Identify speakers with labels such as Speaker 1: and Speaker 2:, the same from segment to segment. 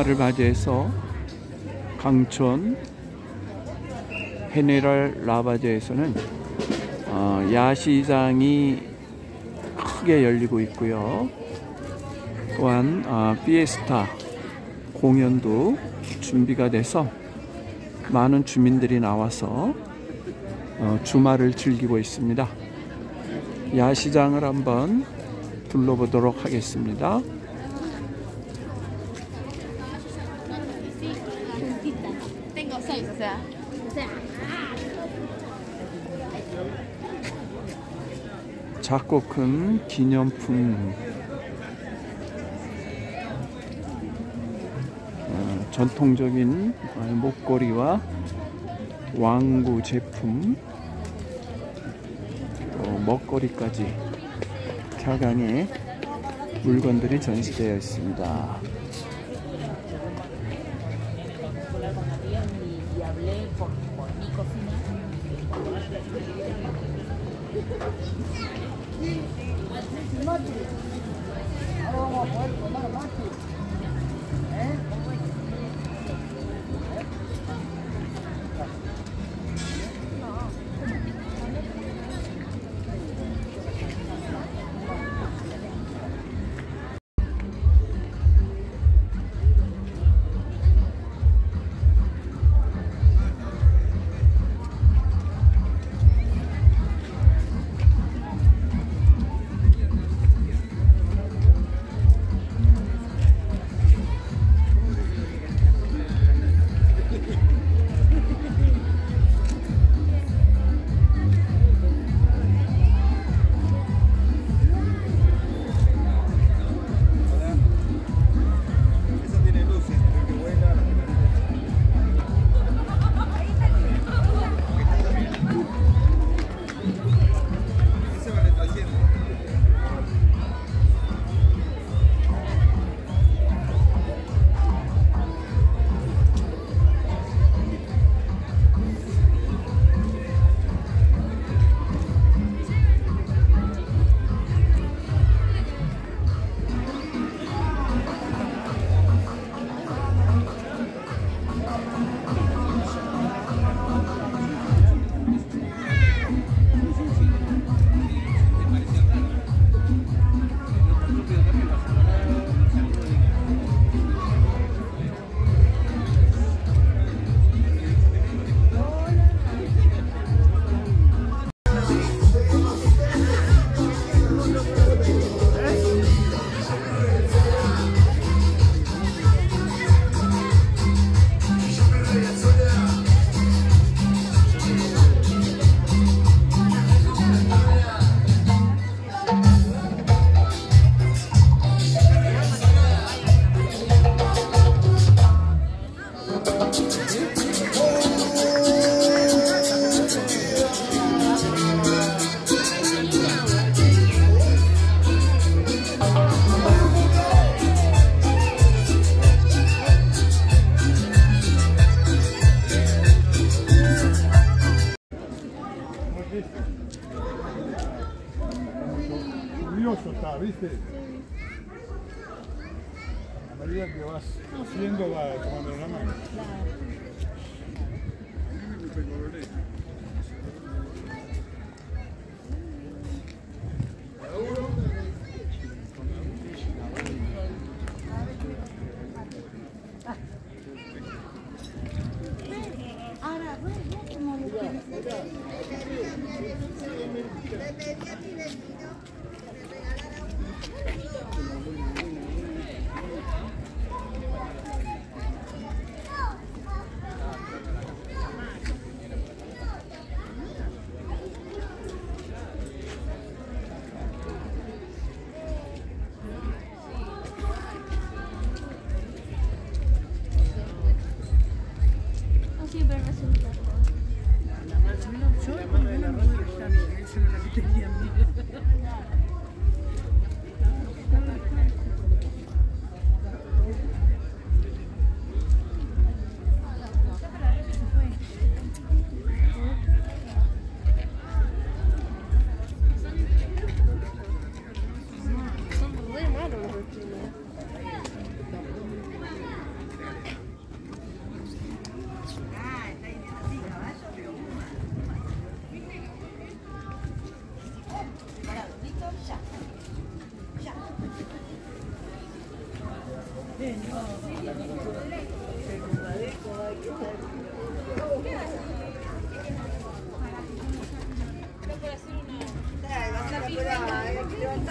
Speaker 1: 주말을 맞이해서 강촌 헤네랄 라바제에서는 어, 야시장이 크게 열리고 있고요. 또한 어, 피에스타 공연도 준비가 돼서 많은 주민들이 나와서 어, 주말을 즐기고 있습니다. 야시장을 한번 둘러보도록 하겠습니다.
Speaker 2: Tengo seis, o sea. O sea.
Speaker 1: 작고 큰 기념품 어, 전통적인 어, 목걸이와 왕구 제품 또 먹거리까지 켜강의 물건들이 전시되어 있습니다.
Speaker 3: Mati. Ahora vamos a poder tomar más.
Speaker 4: Curioso está, ¿viste? A medida que vas haciendo va tomando la mano.
Speaker 2: Le medie di Vestito. Pero
Speaker 4: no.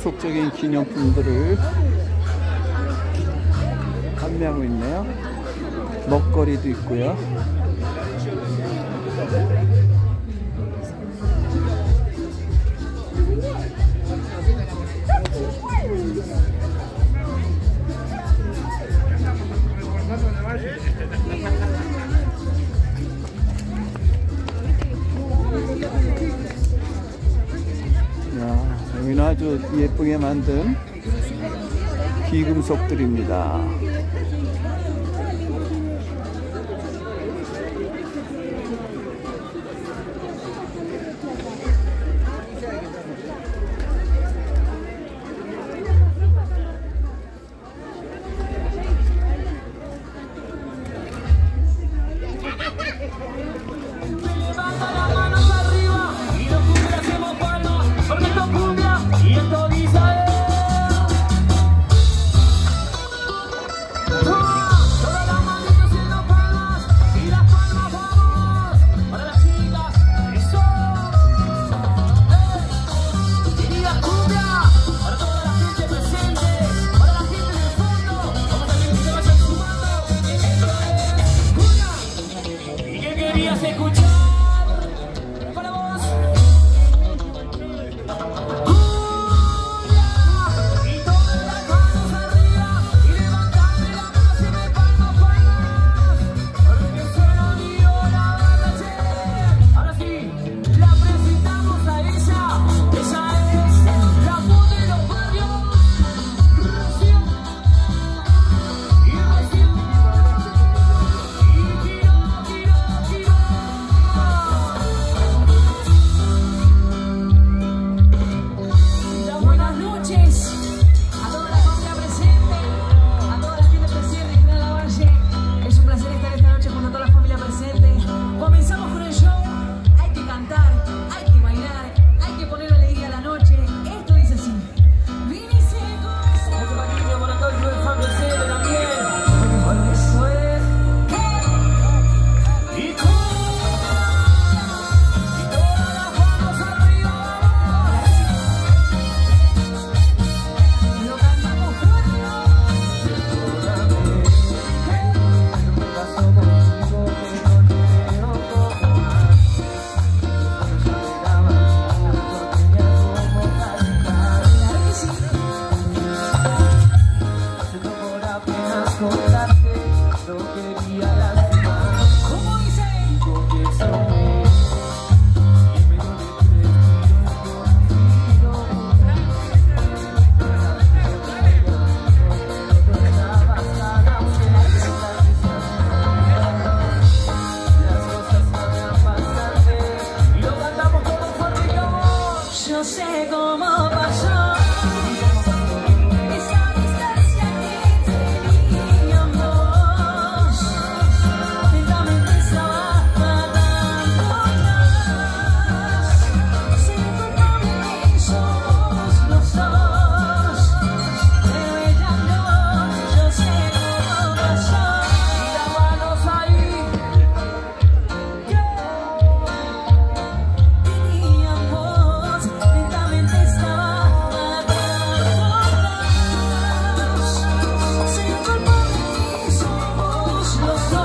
Speaker 1: 토속적인 기념품들을 판매하고 있네요. 먹거리도 있고요. 아주 예쁘게 만든 귀금속들입니다.
Speaker 5: Los